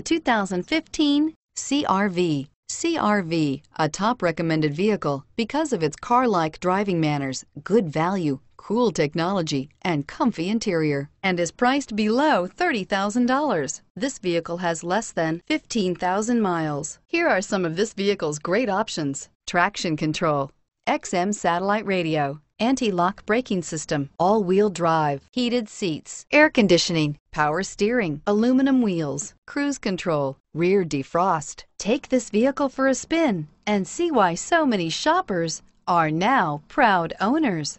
2015 CRV. CRV, a top recommended vehicle because of its car-like driving manners, good value, cool technology, and comfy interior, and is priced below $30,000. This vehicle has less than 15,000 miles. Here are some of this vehicle's great options. Traction control, XM satellite radio, anti-lock braking system, all-wheel drive, heated seats, air conditioning, power steering, aluminum wheels, cruise control, rear defrost. Take this vehicle for a spin and see why so many shoppers are now proud owners.